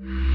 you